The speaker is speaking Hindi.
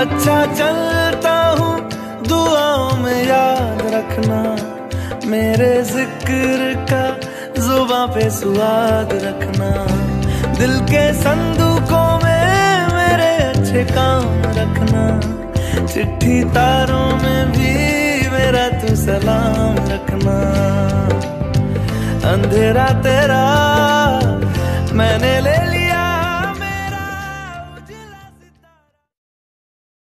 अच्छा चलता हूँ, दुआओं में याद रखना। मेरे ज़िक्र का जुबा पे स्वाद रखना। दिल के संदूकों में मेरे अच्छे काम रखना। चिट्ठी तारों में भी मेरा तू सलाम रखना। अंधेरा तेरा, मैंने